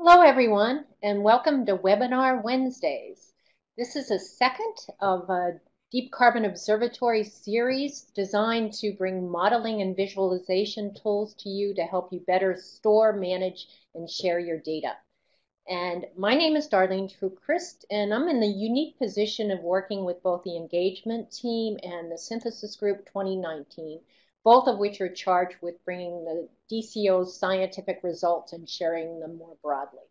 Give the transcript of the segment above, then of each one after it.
Hello, everyone, and welcome to Webinar Wednesdays. This is a second of a Deep Carbon Observatory series designed to bring modeling and visualization tools to you to help you better store, manage, and share your data. And my name is Darlene Trew Crist, and I'm in the unique position of working with both the engagement team and the Synthesis Group 2019 both of which are charged with bringing the DCO's scientific results and sharing them more broadly.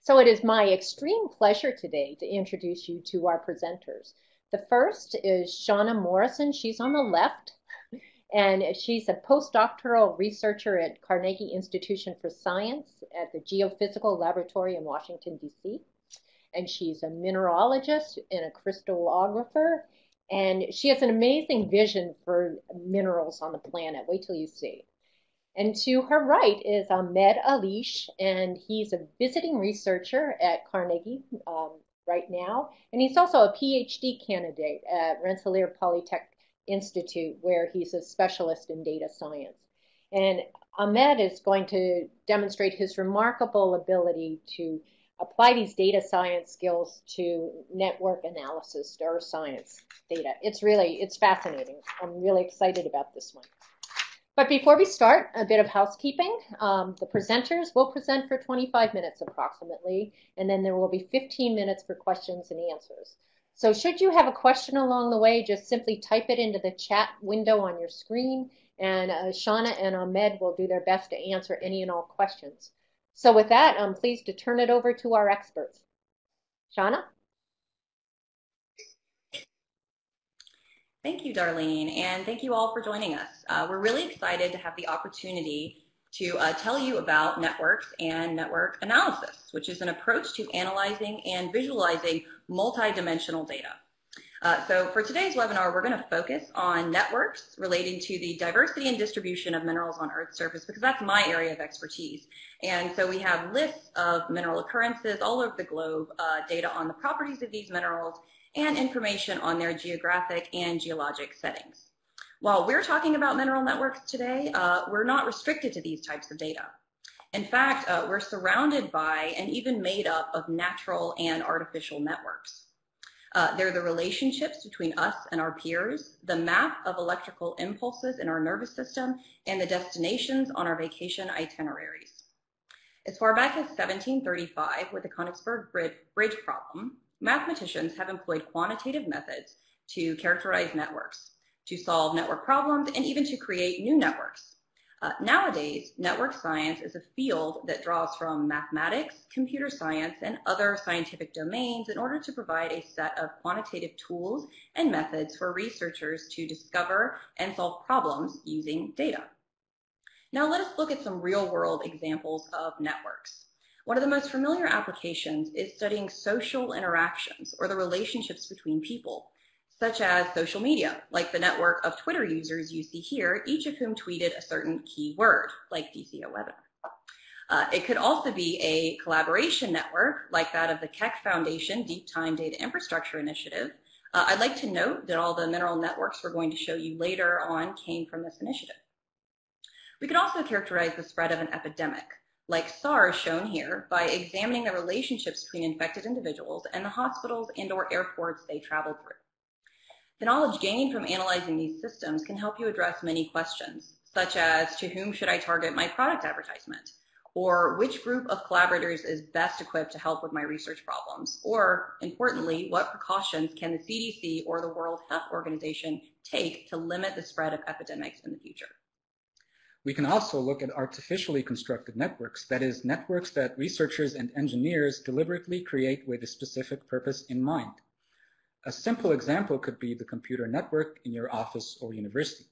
So it is my extreme pleasure today to introduce you to our presenters. The first is Shaunna Morrison. She's on the left, and she's a postdoctoral researcher at Carnegie Institution for Science at the Geophysical Laboratory in Washington, D.C. And she's a mineralogist and a crystallographer and she has an amazing vision for minerals on the planet. Wait till you see. And to her right is Ahmed Eleish, and he's a visiting researcher at Carnegie um, right now. And he's also a PhD candidate at Rensselaer Polytech Institute, where he's a specialist in data science. And Ahmed is going to demonstrate his remarkable ability to apply these data science skills to network analysis or science data. It's really, it's fascinating. I'm really excited about this one. But before we start, a bit of housekeeping. Um, the presenters will present for 25 minutes approximately, and then there will be 15 minutes for questions and answers. So should you have a question along the way, just simply type it into the chat window on your screen, and uh, Shaunna and Ahmed will do their best to answer any and all questions. So with that, I'm pleased to turn it over to our experts. Shaunna? Thank you, Darlene, and thank you all for joining us. Uh, we're really excited to have the opportunity to uh, tell you about networks and network analysis, which is an approach to analyzing and visualizing multidimensional data. Uh, so for today's webinar, we're going to focus on networks relating to the diversity and distribution of minerals on Earth's surface because that's my area of expertise. And so we have lists of mineral occurrences all over the globe, uh, data on the properties of these minerals, and information on their geographic and geologic settings. While we're talking about mineral networks today, uh, we're not restricted to these types of data. In fact, uh, we're surrounded by and even made up of natural and artificial networks. Uh, they're the relationships between us and our peers, the map of electrical impulses in our nervous system, and the destinations on our vacation itineraries. As far back as 1735, with the Königsberg Bridge problem, mathematicians have employed quantitative methods to characterize networks, to solve network problems, and even to create new networks. Uh, nowadays, network science is a field that draws from mathematics, computer science, and other scientific domains in order to provide a set of quantitative tools and methods for researchers to discover and solve problems using data. Now let us look at some real-world examples of networks. One of the most familiar applications is studying social interactions or the relationships between people such as social media, like the network of Twitter users you see here, each of whom tweeted a certain keyword, like DCO webinar. Uh, it could also be a collaboration network, like that of the Keck Foundation Deep Time Data Infrastructure Initiative. Uh, I'd like to note that all the mineral networks we're going to show you later on came from this initiative. We could also characterize the spread of an epidemic, like SARS shown here, by examining the relationships between infected individuals and the hospitals and or airports they traveled through. The knowledge gained from analyzing these systems can help you address many questions, such as to whom should I target my product advertisement? Or which group of collaborators is best equipped to help with my research problems? Or importantly, what precautions can the CDC or the World Health Organization take to limit the spread of epidemics in the future? We can also look at artificially constructed networks, that is, networks that researchers and engineers deliberately create with a specific purpose in mind. A simple example could be the computer network in your office or university.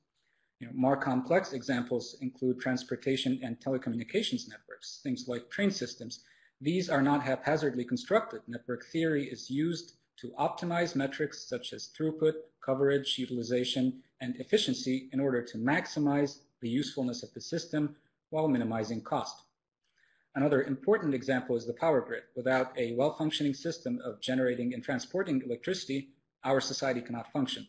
You know, more complex examples include transportation and telecommunications networks, things like train systems. These are not haphazardly constructed. Network theory is used to optimize metrics such as throughput, coverage, utilization, and efficiency in order to maximize the usefulness of the system while minimizing cost. Another important example is the power grid. Without a well-functioning system of generating and transporting electricity, our society cannot function.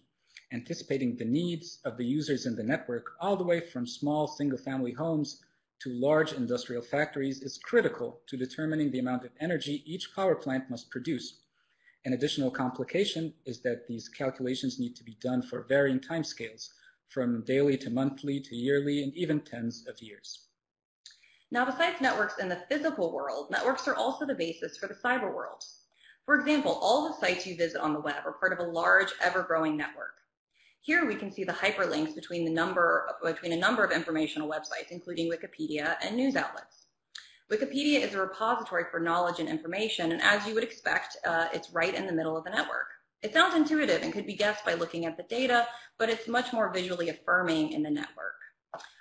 Anticipating the needs of the users in the network all the way from small single-family homes to large industrial factories is critical to determining the amount of energy each power plant must produce. An additional complication is that these calculations need to be done for varying timescales, from daily to monthly to yearly and even tens of years. Now, besides networks in the physical world, networks are also the basis for the cyber world. For example, all the sites you visit on the web are part of a large, ever-growing network. Here we can see the hyperlinks between, the number, between a number of informational websites, including Wikipedia and news outlets. Wikipedia is a repository for knowledge and information, and as you would expect, uh, it's right in the middle of the network. It sounds intuitive and could be guessed by looking at the data, but it's much more visually affirming in the network.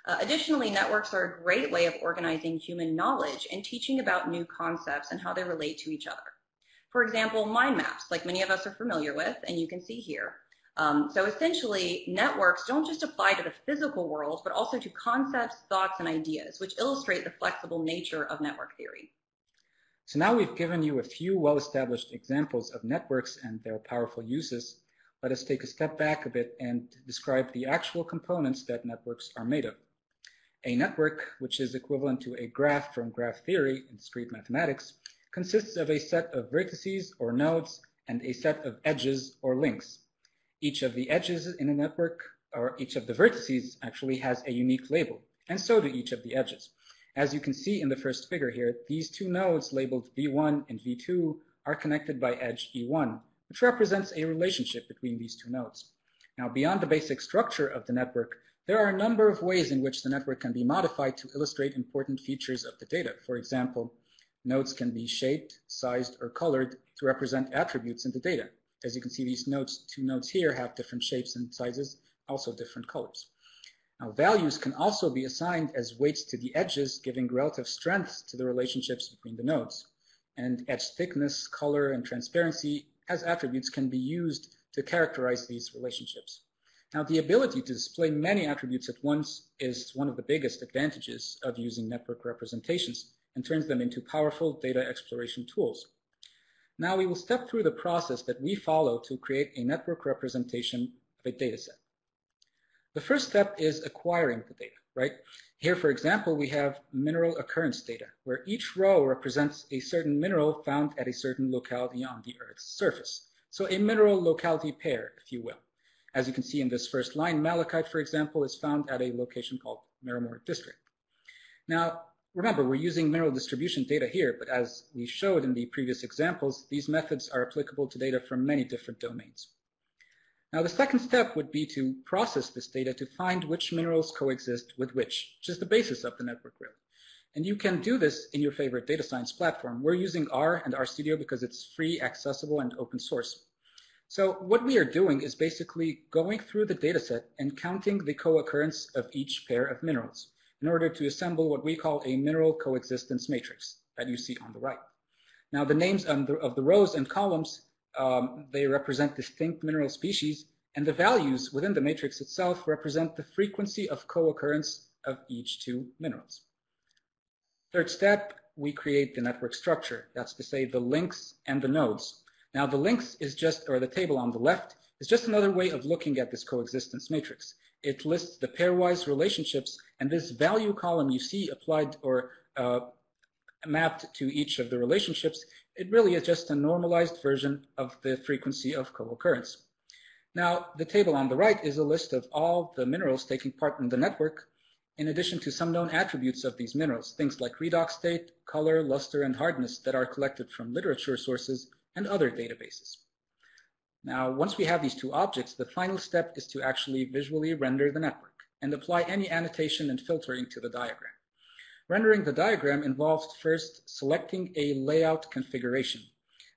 Uh, additionally, networks are a great way of organizing human knowledge and teaching about new concepts and how they relate to each other. For example, mind maps, like many of us are familiar with, and you can see here, um, so essentially, networks don't just apply to the physical world, but also to concepts, thoughts, and ideas, which illustrate the flexible nature of network theory. So now we've given you a few well-established examples of networks and their powerful uses. Let us take a step back a bit and describe the actual components that networks are made of. A network, which is equivalent to a graph from graph theory in discrete mathematics, consists of a set of vertices or nodes and a set of edges or links. Each of the edges in a network, or each of the vertices actually has a unique label, and so do each of the edges. As you can see in the first figure here, these two nodes labeled V1 and V2 are connected by edge E1, which represents a relationship between these two nodes. Now, beyond the basic structure of the network, there are a number of ways in which the network can be modified to illustrate important features of the data. For example, nodes can be shaped, sized, or colored to represent attributes in the data. As you can see, these nodes, two nodes here have different shapes and sizes, also different colors. Now, values can also be assigned as weights to the edges, giving relative strengths to the relationships between the nodes. And edge thickness, color, and transparency as attributes can be used to characterize these relationships. Now, the ability to display many attributes at once is one of the biggest advantages of using network representations and turns them into powerful data exploration tools. Now we will step through the process that we follow to create a network representation of a dataset. The first step is acquiring the data, right? Here, for example, we have mineral occurrence data, where each row represents a certain mineral found at a certain locality on the Earth's surface. So a mineral locality pair, if you will. As you can see in this first line, malachite, for example, is found at a location called Miramor District. Now, Remember, we're using mineral distribution data here, but as we showed in the previous examples, these methods are applicable to data from many different domains. Now, the second step would be to process this data to find which minerals coexist with which, which is the basis of the network, really. And you can do this in your favorite data science platform. We're using R and RStudio because it's free, accessible, and open source. So what we are doing is basically going through the dataset and counting the co-occurrence of each pair of minerals in order to assemble what we call a mineral coexistence matrix that you see on the right. Now, the names of the, of the rows and columns, um, they represent distinct mineral species, and the values within the matrix itself represent the frequency of co-occurrence of each two minerals. Third step, we create the network structure. That's to say the links and the nodes. Now the links is just, or the table on the left, is just another way of looking at this coexistence matrix it lists the pairwise relationships, and this value column you see applied or uh, mapped to each of the relationships, it really is just a normalized version of the frequency of co-occurrence. Now, the table on the right is a list of all the minerals taking part in the network, in addition to some known attributes of these minerals, things like redox state, color, luster, and hardness that are collected from literature sources and other databases. Now, once we have these two objects, the final step is to actually visually render the network and apply any annotation and filtering to the diagram. Rendering the diagram involves first selecting a layout configuration.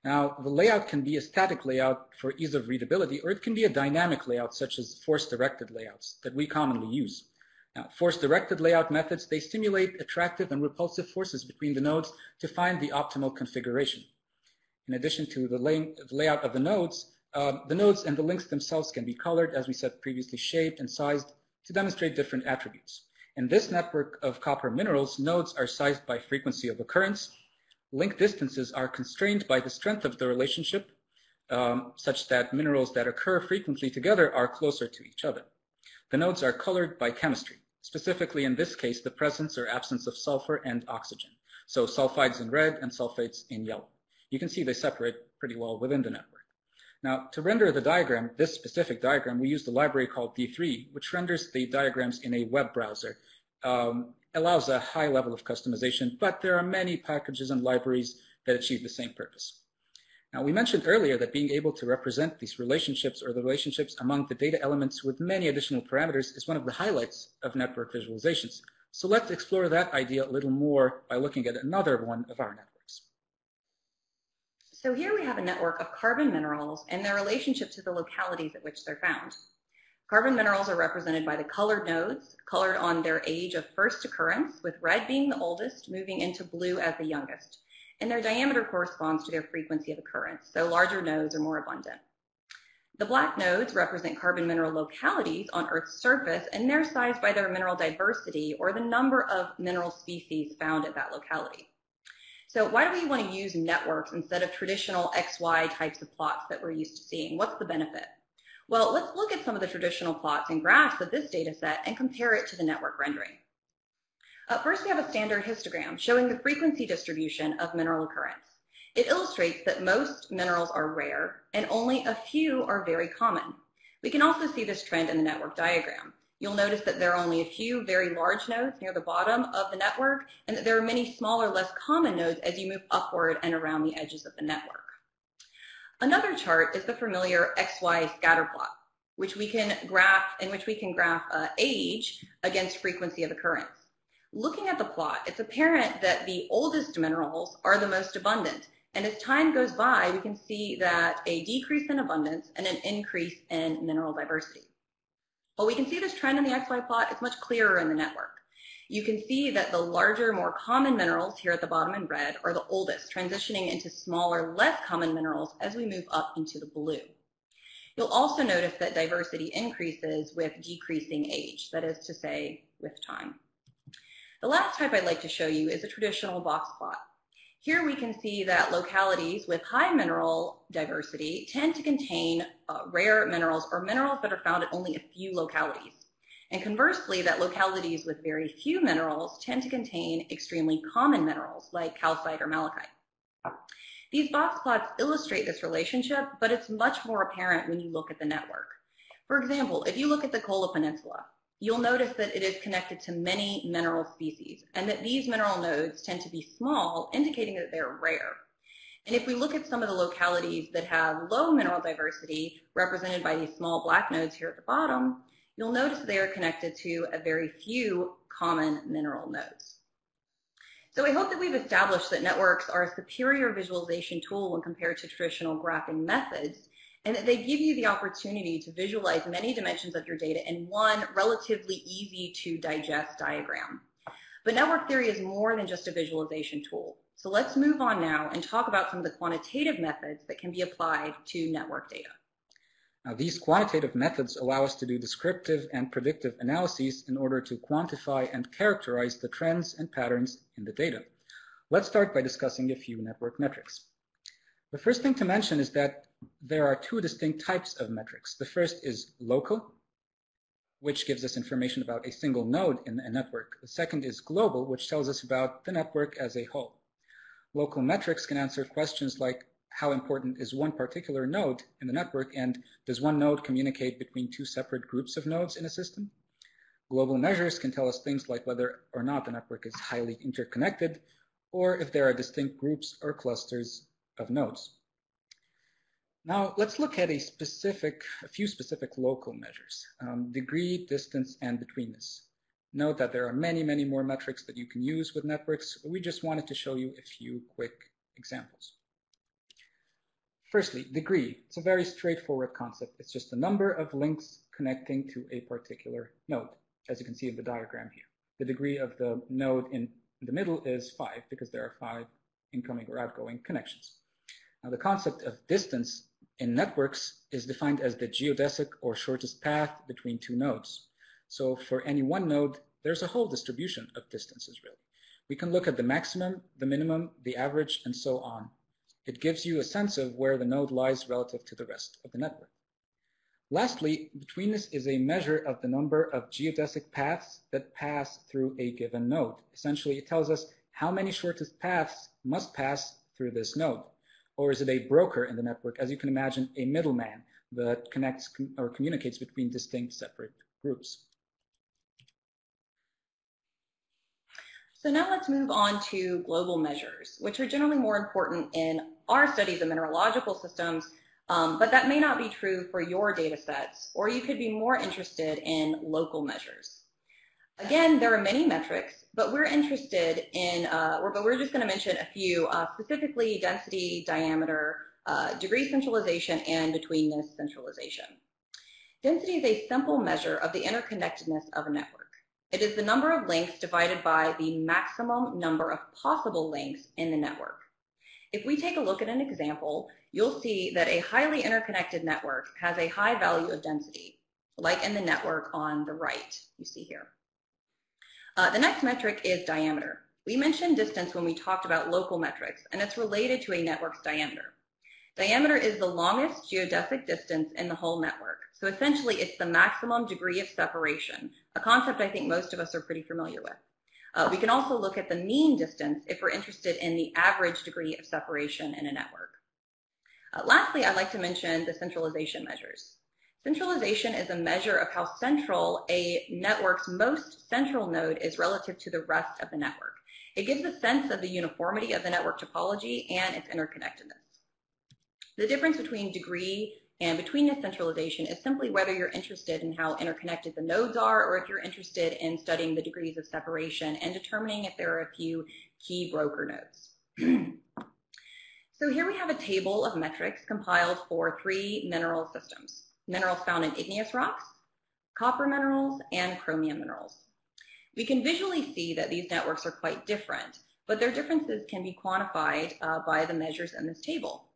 Now, the layout can be a static layout for ease of readability, or it can be a dynamic layout, such as force-directed layouts that we commonly use. Now, force-directed layout methods, they stimulate attractive and repulsive forces between the nodes to find the optimal configuration. In addition to the, lay the layout of the nodes, um, the nodes and the links themselves can be colored, as we said previously, shaped and sized to demonstrate different attributes. In this network of copper minerals, nodes are sized by frequency of occurrence. Link distances are constrained by the strength of the relationship, um, such that minerals that occur frequently together are closer to each other. The nodes are colored by chemistry. specifically in this case, the presence or absence of sulfur and oxygen. So sulfides in red and sulfates in yellow. You can see they separate pretty well within the network. Now, to render the diagram, this specific diagram, we use the library called D3, which renders the diagrams in a web browser. Um, allows a high level of customization, but there are many packages and libraries that achieve the same purpose. Now, we mentioned earlier that being able to represent these relationships or the relationships among the data elements with many additional parameters is one of the highlights of network visualizations. So let's explore that idea a little more by looking at another one of our networks. So here we have a network of carbon minerals and their relationship to the localities at which they're found. Carbon minerals are represented by the colored nodes, colored on their age of first occurrence, with red being the oldest, moving into blue as the youngest and their diameter corresponds to their frequency of occurrence, so larger nodes are more abundant. The black nodes represent carbon mineral localities on Earth's surface, and they're sized by their mineral diversity or the number of mineral species found at that locality. So why do we want to use networks instead of traditional XY types of plots that we're used to seeing? What's the benefit? Well, let's look at some of the traditional plots and graphs of this data set and compare it to the network rendering. Uh, first, we have a standard histogram showing the frequency distribution of mineral occurrence. It illustrates that most minerals are rare and only a few are very common. We can also see this trend in the network diagram. You'll notice that there are only a few very large nodes near the bottom of the network and that there are many smaller, less common nodes as you move upward and around the edges of the network. Another chart is the familiar XY scatter plot, which we can graph, in which we can graph uh, age against frequency of occurrence. Looking at the plot, it's apparent that the oldest minerals are the most abundant. And as time goes by, we can see that a decrease in abundance and an increase in mineral diversity. While we can see this trend in the XY plot, it's much clearer in the network. You can see that the larger, more common minerals here at the bottom in red are the oldest, transitioning into smaller, less common minerals as we move up into the blue. You'll also notice that diversity increases with decreasing age, that is to say, with time. The last type I'd like to show you is a traditional box plot. Here we can see that localities with high mineral diversity tend to contain uh, rare minerals or minerals that are found at only a few localities. And conversely, that localities with very few minerals tend to contain extremely common minerals like calcite or malachite. These box plots illustrate this relationship, but it's much more apparent when you look at the network. For example, if you look at the Kola Peninsula, you'll notice that it is connected to many mineral species and that these mineral nodes tend to be small, indicating that they're rare. And if we look at some of the localities that have low mineral diversity, represented by these small black nodes here at the bottom, you'll notice they are connected to a very few common mineral nodes. So I hope that we've established that networks are a superior visualization tool when compared to traditional graphing methods, and that they give you the opportunity to visualize many dimensions of your data in one relatively easy to digest diagram. But network theory is more than just a visualization tool. So let's move on now and talk about some of the quantitative methods that can be applied to network data. Now, these quantitative methods allow us to do descriptive and predictive analyses in order to quantify and characterize the trends and patterns in the data. Let's start by discussing a few network metrics. The first thing to mention is that there are two distinct types of metrics. The first is local, which gives us information about a single node in a network. The second is global, which tells us about the network as a whole. Local metrics can answer questions like how important is one particular node in the network and does one node communicate between two separate groups of nodes in a system? Global measures can tell us things like whether or not the network is highly interconnected or if there are distinct groups or clusters of nodes. Now let's look at a specific, a few specific local measures, um, degree, distance, and betweenness. Note that there are many, many more metrics that you can use with networks, we just wanted to show you a few quick examples. Firstly, degree. It's a very straightforward concept. It's just the number of links connecting to a particular node, as you can see in the diagram here. The degree of the node in the middle is 5 because there are 5 incoming or outgoing connections. Now the concept of distance in networks is defined as the geodesic or shortest path between two nodes. So for any one node, there's a whole distribution of distances really. We can look at the maximum, the minimum, the average, and so on. It gives you a sense of where the node lies relative to the rest of the network. Lastly, betweenness is a measure of the number of geodesic paths that pass through a given node. Essentially, it tells us how many shortest paths must pass through this node. Or is it a broker in the network, as you can imagine, a middleman that connects or communicates between distinct separate groups? So now let's move on to global measures, which are generally more important in our studies of mineralogical systems, um, but that may not be true for your data sets, or you could be more interested in local measures. Again, there are many metrics, but we're interested in, uh, but we're just going to mention a few, uh, specifically density, diameter, uh, degree centralization, and betweenness centralization. Density is a simple measure of the interconnectedness of a network. It is the number of links divided by the maximum number of possible links in the network. If we take a look at an example, you'll see that a highly interconnected network has a high value of density, like in the network on the right you see here. Uh, the next metric is diameter. We mentioned distance when we talked about local metrics, and it's related to a network's diameter. Diameter is the longest geodesic distance in the whole network. So essentially, it's the maximum degree of separation, a concept I think most of us are pretty familiar with. Uh, we can also look at the mean distance if we're interested in the average degree of separation in a network. Uh, lastly, I'd like to mention the centralization measures. Centralization is a measure of how central a network's most central node is relative to the rest of the network. It gives a sense of the uniformity of the network topology and its interconnectedness. The difference between degree and betweenness centralization is simply whether you're interested in how interconnected the nodes are or if you're interested in studying the degrees of separation and determining if there are a few key broker nodes. so here we have a table of metrics compiled for three mineral systems. Minerals found in igneous rocks, copper minerals, and chromium minerals. We can visually see that these networks are quite different, but their differences can be quantified uh, by the measures in this table.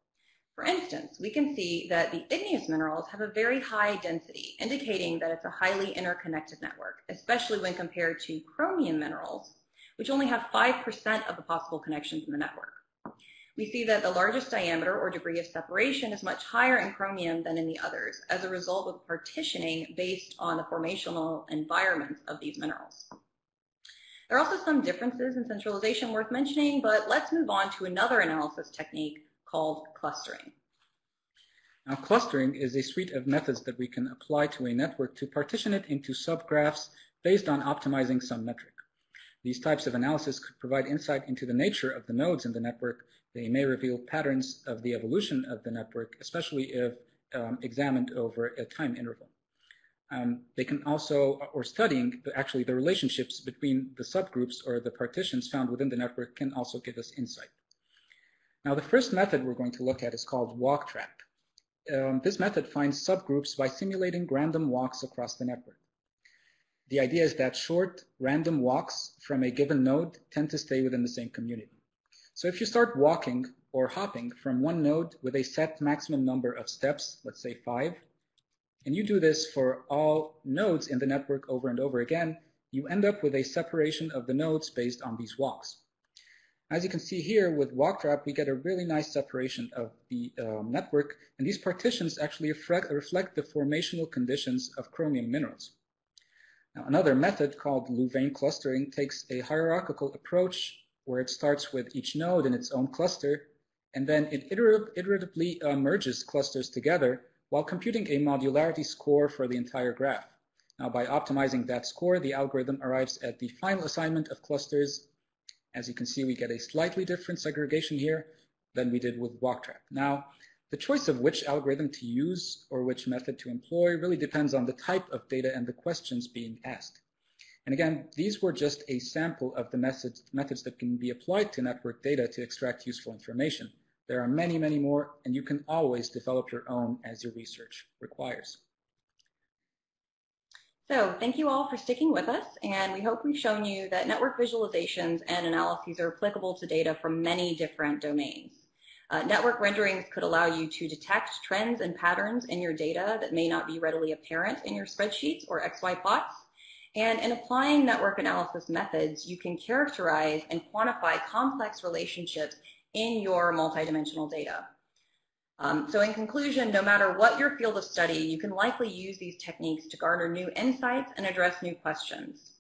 For instance, we can see that the igneous minerals have a very high density, indicating that it's a highly interconnected network, especially when compared to chromium minerals, which only have 5% of the possible connections in the network. We see that the largest diameter or degree of separation is much higher in chromium than in the others as a result of partitioning based on the formational environments of these minerals. There are also some differences in centralization worth mentioning, but let's move on to another analysis technique called clustering. Now, clustering is a suite of methods that we can apply to a network to partition it into subgraphs based on optimizing some metric. These types of analysis could provide insight into the nature of the nodes in the network. They may reveal patterns of the evolution of the network, especially if um, examined over a time interval. Um, they can also, or studying the, actually the relationships between the subgroups or the partitions found within the network can also give us insight. Now, the first method we're going to look at is called walktrap. Um, this method finds subgroups by simulating random walks across the network. The idea is that short, random walks from a given node tend to stay within the same community. So if you start walking or hopping from one node with a set maximum number of steps, let's say five, and you do this for all nodes in the network over and over again, you end up with a separation of the nodes based on these walks. As you can see here with WalkTrap, we get a really nice separation of the um, network, and these partitions actually reflect, reflect the formational conditions of chromium minerals. Now, another method called Louvain clustering takes a hierarchical approach where it starts with each node in its own cluster, and then it iteratively uh, merges clusters together while computing a modularity score for the entire graph. Now, by optimizing that score, the algorithm arrives at the final assignment of clusters as you can see, we get a slightly different segregation here than we did with WalkTrap. Now, the choice of which algorithm to use or which method to employ really depends on the type of data and the questions being asked. And again, these were just a sample of the methods, methods that can be applied to network data to extract useful information. There are many, many more, and you can always develop your own as your research requires. So thank you all for sticking with us, and we hope we've shown you that network visualizations and analyses are applicable to data from many different domains. Uh, network renderings could allow you to detect trends and patterns in your data that may not be readily apparent in your spreadsheets or XY plots. And in applying network analysis methods, you can characterize and quantify complex relationships in your multidimensional data. Um, so in conclusion, no matter what your field of study, you can likely use these techniques to garner new insights and address new questions.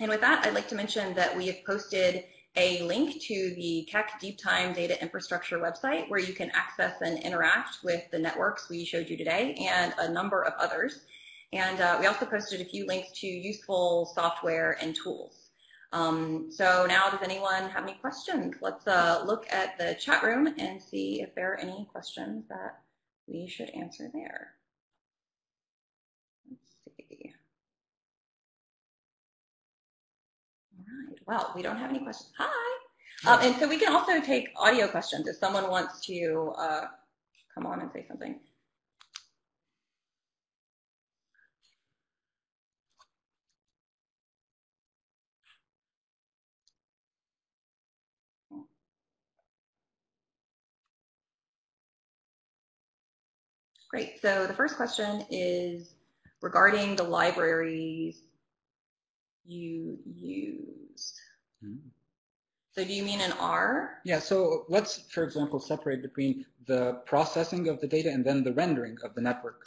And with that, I'd like to mention that we have posted a link to the Keck Deep Time Data Infrastructure website where you can access and interact with the networks we showed you today and a number of others. And uh, we also posted a few links to useful software and tools. Um, so now does anyone have any questions? Let's uh, look at the chat room and see if there are any questions that we should answer there. Let's see. All right. Well, we don't have any questions. Hi. Um, and so we can also take audio questions if someone wants to uh, come on and say something. Great. So the first question is regarding the libraries you use. Mm -hmm. So do you mean an R? Yeah, so let's, for example, separate between the processing of the data and then the rendering of the network.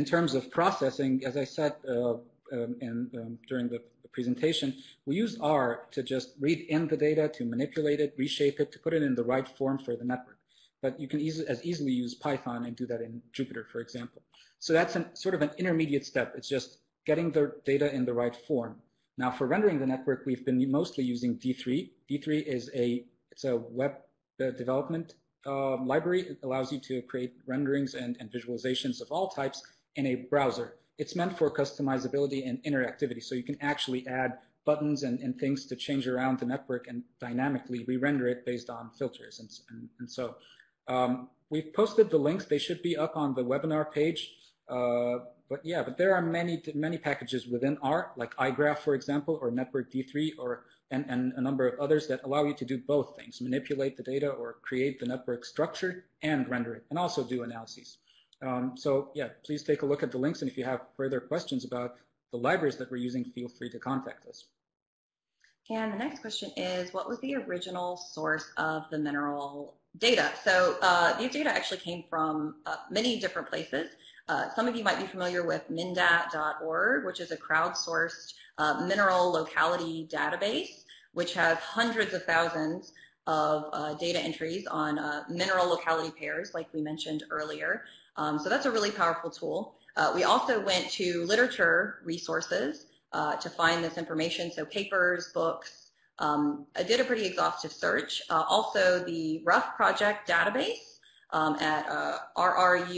In terms of processing, as I said uh, um, in, um, during the, the presentation, we use R to just read in the data, to manipulate it, reshape it, to put it in the right form for the network but you can easily, as easily use Python and do that in Jupyter, for example. So that's an, sort of an intermediate step. It's just getting the data in the right form. Now, for rendering the network, we've been mostly using D3. D3 is a it's a web uh, development uh, library. It allows you to create renderings and, and visualizations of all types in a browser. It's meant for customizability and interactivity, so you can actually add buttons and, and things to change around the network and dynamically re-render it based on filters and, and, and so. Um, we've posted the links. They should be up on the webinar page. Uh, but yeah, but there are many many packages within R, like iGraph, for example, or Network D3, or and, and a number of others that allow you to do both things, manipulate the data or create the network structure and render it, and also do analyses. Um, so yeah, please take a look at the links, and if you have further questions about the libraries that we're using, feel free to contact us. And the next question is, what was the original source of the mineral data. So uh, these data actually came from uh, many different places. Uh, some of you might be familiar with mindat.org, which is a crowdsourced uh, mineral locality database, which has hundreds of thousands of uh, data entries on uh, mineral locality pairs, like we mentioned earlier. Um, so that's a really powerful tool. we also went to literature resources to find this information, so papers, books, um, I did a pretty exhaustive search. Uh, also, the RRUFF Project database um, at uh, rruff.info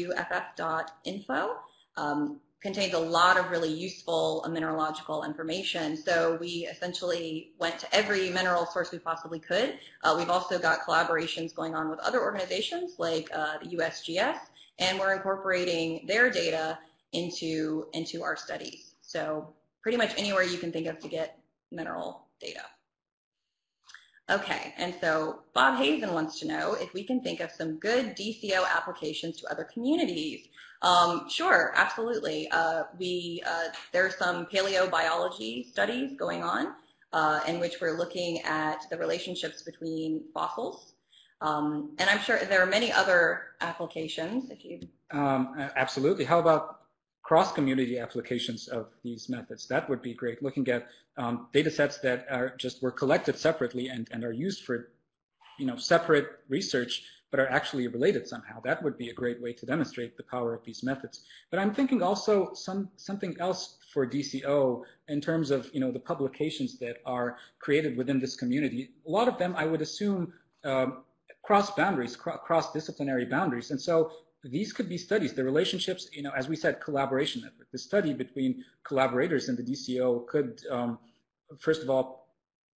um, contains a lot of really useful mineralogical information. So we essentially went to every mineral source we possibly could. Uh, we've also got collaborations going on with other organizations like uh, the USGS, and we're incorporating their data into, into our studies. So pretty much anywhere you can think of to get mineral data. Okay, and so Bob Hazen wants to know if we can think of some good DCO applications to other communities. Um, sure, absolutely. Uh, we uh, there are some paleobiology studies going on uh, in which we're looking at the relationships between fossils. Um, and I'm sure there are many other applications. If you um, absolutely. How about cross-community applications of these methods. That would be great. Looking at um, data sets that are just were collected separately and, and are used for, you know, separate research, but are actually related somehow. That would be a great way to demonstrate the power of these methods. But I'm thinking also some something else for DCO in terms of, you know, the publications that are created within this community. A lot of them, I would assume, um, cross boundaries, cross disciplinary boundaries. And so these could be studies, the relationships, you know, as we said, collaboration network. The study between collaborators in the DCO could, um, first of all,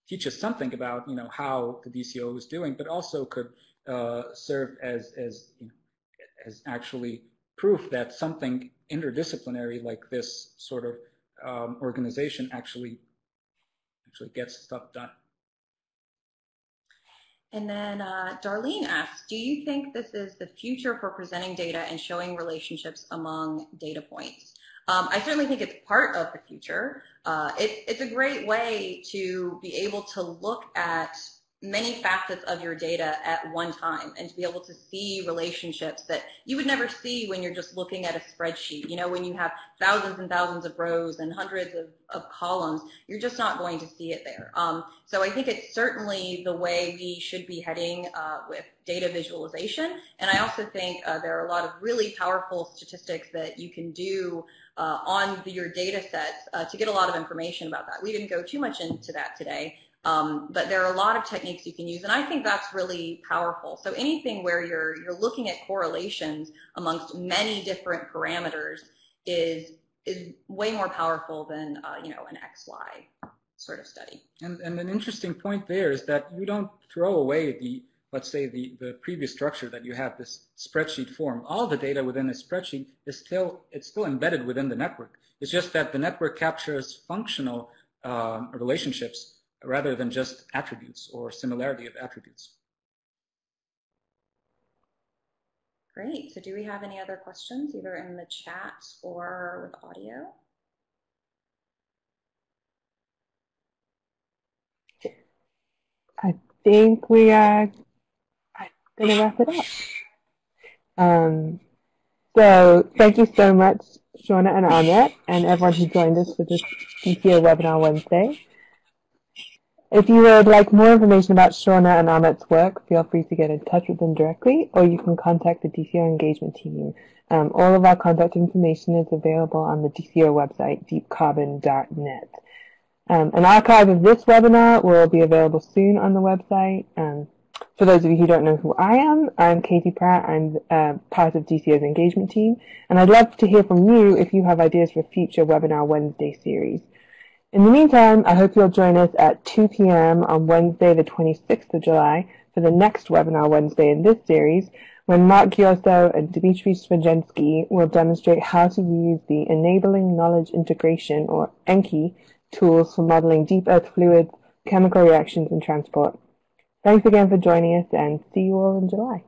teach us something about, you know, how the DCO is doing, but also could uh, serve as, as, you know, as actually proof that something interdisciplinary like this sort of um, organization actually actually gets stuff done. And then uh, Darlene asks, do you think this is the future for presenting data and showing relationships among data points? Um, I certainly think it's part of the future. Uh, it, it's a great way to be able to look at many facets of your data at one time and to be able to see relationships that you would never see when you're just looking at a spreadsheet. You know, when you have thousands and thousands of rows and hundreds of, of columns, you're just not going to see it there. Um, so I think it's certainly the way we should be heading uh, with data visualization. And I also think uh, there are a lot of really powerful statistics that you can do uh, on the, your data sets uh, to get a lot of information about that. We didn't go too much into that today, um, but there are a lot of techniques you can use, and I think that's really powerful. So anything where you're you're looking at correlations amongst many different parameters is is way more powerful than uh, you know an XY sort of study. And, and an interesting point there is that you don't throw away the let's say the, the previous structure that you have this spreadsheet form. All the data within a spreadsheet is still it's still embedded within the network. It's just that the network captures functional um, relationships rather than just attributes or similarity of attributes. Great. So do we have any other questions, either in the chat or with audio? I think we are going to wrap it up. Um, so thank you so much, Shaunna and Amit, and everyone who joined us for this DCO webinar Wednesday. If you would like more information about Shaunna and Amit's work, feel free to get in touch with them directly, or you can contact the DCO engagement team. Um, all of our contact information is available on the DCO website, deepcarbon.net. Um, an archive of this webinar will be available soon on the website. Um, for those of you who don't know who I am, I'm Katie Pratt. I'm uh, part of DCO's engagement team, and I'd love to hear from you if you have ideas for future Webinar Wednesday series. In the meantime, I hope you'll join us at 2 p.m. on Wednesday, the 26th of July, for the next Webinar Wednesday in this series, when Mark Ghiorso and Dimitri Sverjensky will demonstrate how to use the Enabling Knowledge Integration, or ENKI, tools for modeling deep earth fluids, chemical reactions, and transport. Thanks again for joining us, and see you all in July.